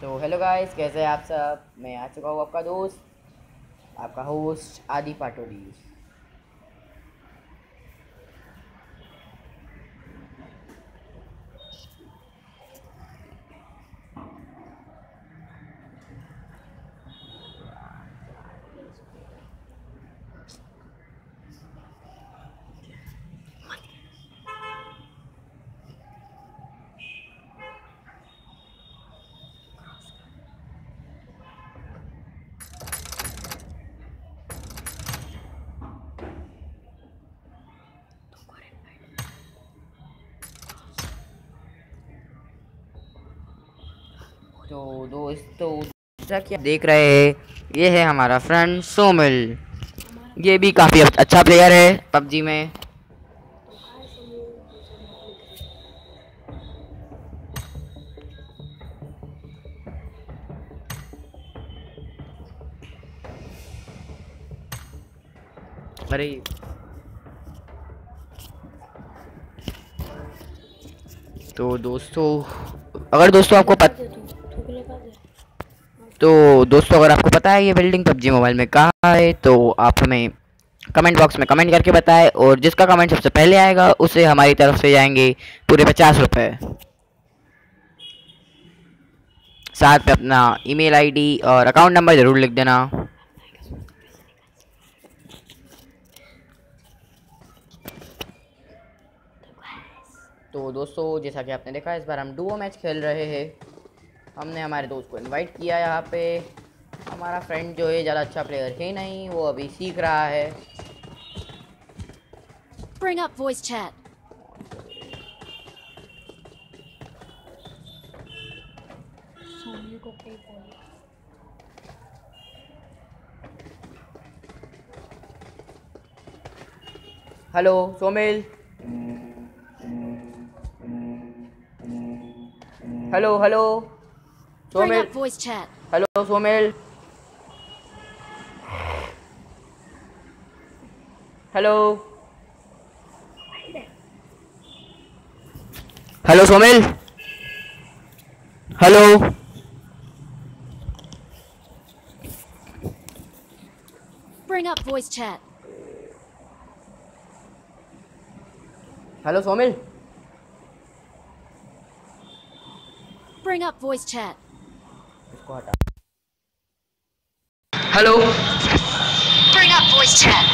तो hello guys कैसे हैं आप सब? मैं आ चुका हूँ आपका दोस्त, आपका होस्ट आदि पाटोली तो दोस्तों आप देख रहे हैं? ये है हमारा फ्रेंड सोमिल ये भी काफ़ी अच्छा प्लेयर है पबजी में। अरे। तो दोस्तों, अगर दोस्तों आपको पता तो दोस्तों, अगर आपको पता है ये बिल्डिंग पबजी मोबाइल में कहाँ है तो आप हमें कमेंट बॉक्स में कमेंट करके बताएँ और जिसका कमेंट सबसे पहले आएगा, उसे हमारी तरफ़ से जाएँगे पूरे पचास रुपये साथ में अपना ईमेल आईडी और अकाउंट नंबर ज़रूर लिख देना। तो दोस्तों, जैसा कि आपने देखा, इस बार हम डुओ मैच खेल रहे हैं। हमने हमारे दोस्त को इनवाइट किया यहाँ पे। हमारा फ्रेंड जो है ज़्यादा अच्छा प्लेयर है नहीं वो अभी सीख रहा है। Bring up voice chat. Hello Somil hello hello Somil. Up voice chat. Hello, Somil. Hello. Hello, Somil. Hello. Bring up voice chat. Hello, Somil. Bring up voice chat. इसको हटा Bring up voice chat.